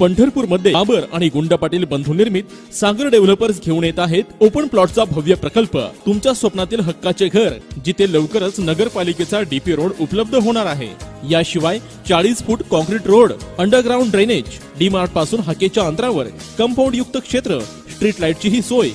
पंढरपूरमध्ये आबर आणि गुंड पाटील बंधू निर्मित सागर डेव्हलपर्स घेऊन येत आहेत ओपन प्लॉटचा भव्य प्रकल्प. तुमच्या स्वप्नातील हक्काचे घर जिथे लवकरच नगरपालिकेचा डीपी रोड उपलब्ध होणार आहे. याशिवाय चाळीस foot concrete road underground drainage D मार्टपासून हाकेच्या अंतरावर कंपाऊंड युक्त क्षेत्र स्ट्रीट लाईटची ही सोय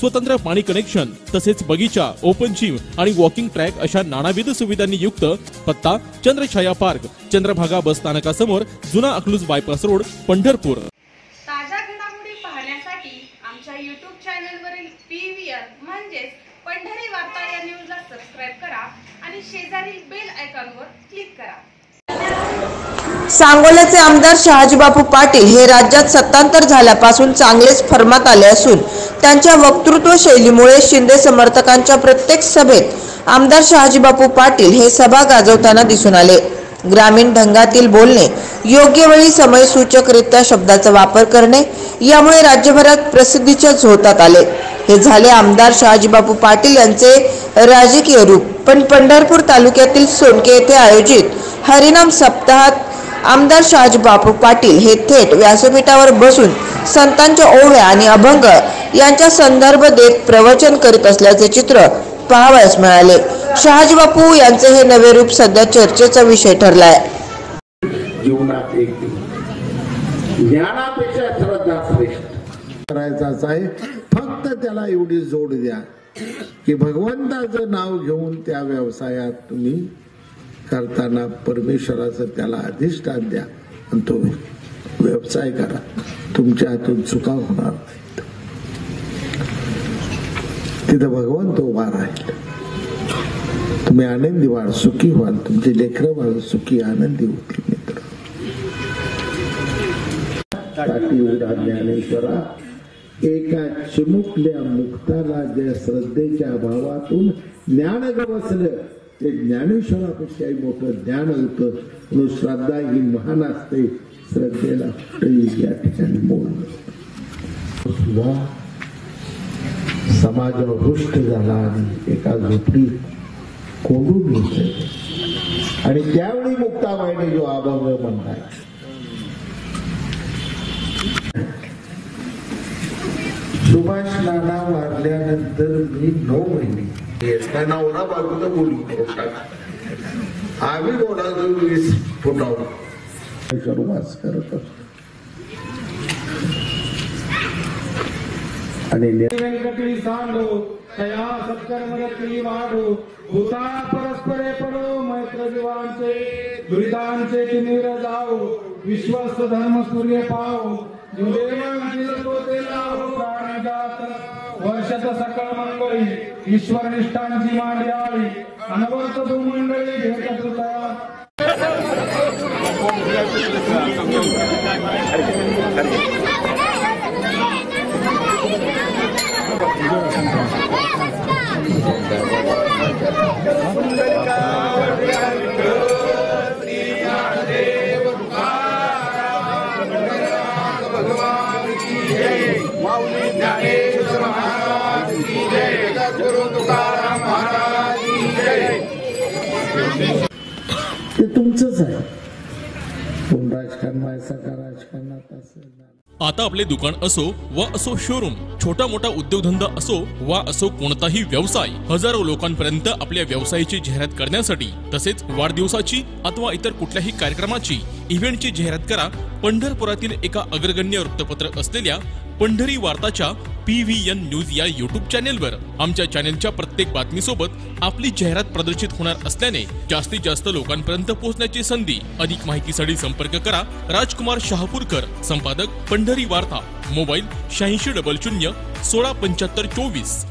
स्वतंत्र पाणी कनेक्शन तसेच बगीचा ओपन जिम आणि वॉकिंग ट्रॅक अशा नानाविध सुविधांनी युक्त पत्ता चंद्रछाया पार्क चंद्रभागा बस स्थानकासमोर जुना अकलूज बायपास रोड पंढरपूर. ताज्या घडामोडी पाहण्यासाठी आमच्या यूट्यूब चॅनलवरील पी व्ही आर म्हणजेच पंढरी वार्ता या न्यूजला सबस्क्राईब करा आणि शेजारील बेल आयकॉनवर क्लिक करा. सांगोल्याचे आमदार शहाजीबापू पाटील हे राज्यात सत्तांतर झाल्यापासून चांगलेच फर्मात आले असून त्यांच्या वक्तृत्व शैलीमुळे शिंदे समर्थकांच्या प्रत्येक सभेत आमदार शहाजीबापू पाटील हे सभा गाजवताना दिसून आले. ग्रामीण ढंगातील बोलणे योग्य वेळी समयसूचकरित्या शब्दाचा वापर करणे यामुळे राज्यभरात प्रसिद्धीच्या झोतात आले. हे झाले आमदार शहाजीबापू पाटील यांचे राजकीय रूप. पण पंढरपूर तालुक्यातील सोनके येथे आयोजित हरिनाम सप्ताहात आमदार शहाजी बापू पाटील हे थेट व्यासपीठावर बसून संतांच्या ओव्या आणि अभंग यांचा संदर्भ देत प्रवचन करीत असल्याचे चित्र पाहावयास मिळाले. शहाजी बापू यांचे हे नवे रूप सध्या चर्चेचा विषय ठरलाय. जीवनात एक ज्ञानापेक्षा श्रद्धा श्रेष्ठ करायचाच आहे. फक्त त्याला एवढी जोड द्या की भगवंताचं नाव घेऊन त्या व्यवसायात तुम्ही करताना परमेश्वराचं त्याला अधिष्ठान द्या आणि तो व्यवसाय करा. तुमच्या हातून चुका होणार तिथं भगवंत उभा राहील. तुम्ही आनंदी व्हाल सुखी व्हाल तुमचे लेकरं व्हाल सुखी आनंदी होतील मित्र. ताटी ज्ञानेश्वरा. एका चिमुकल्या मुक्ताला ज्या श्रद्धेच्या भावातून ज्ञान गवसलं ते ज्ञानेश्वरापेक्षाही मोठं ज्ञान होतं. म्हणून श्रद्धा ही महान असते. श्रद्धेला या ठिकाणी बोल सुद्धा समाज रुष्ट झाला आणि एका झोपडीत कोंडून घेतलं. आणि त्यावेळी मुक्ताबाईने जो अभंग म्हणलाय सुभाष नाना वारल्यानंतर मी नऊ महिने. नवरा बाजूला बोलू आम्ही बोलायचो वीस फुटावर. करत असतो. आणि वेंकटी सांडो तया सत्कर्मरती वाढो भूता परस्परे पडो मैत्र जीवांचे दुरितांचे किनीर जाओ विश्वस्त धर्म सूर्य जात वर्षात सकळ मंगळी ईश्वर निष्ठांची मांड्याळी अनवर्त भूमंडळी भेटत तया ते तुमचंच आहे. कोण राजकारण राजकारणात आता आपले दुकान असो वा असो शोरूम छोटा मोठा उद्योगधंदा असो वा असो कोणताही व्यवसाय हजारो लोकांपर्यंत आपल्या व्यवसायाची जाहिरात करण्यासाठी तसेच वाढदिवसाची अथवा इतर कुठल्याही कार्यक्रमाची इव्हेंटची जाहिरात करा. पंढरपुरातील एका अग्रगण्य वृत्तपत्र असलेल्या पंढरी वार्ताच्या पी व्ही एन न्यूज या युट्यूब चॅनेलवर आमच्या चॅनेलच्या प्रत्येक बातमीसोबत आपली जाहिरात प्रदर्शित होणार असल्याने जास्तीत जास्त लोकांपर्यंत पोहोचण्याची संधी अधिक माहितीसाठी संपर्क करा राजकुमार शहापूरकर संपादक पंढरी वार्ता मोबाईल शहाऐंशी डबल शून्य सोळा पंच्याहत्तर चोवीस.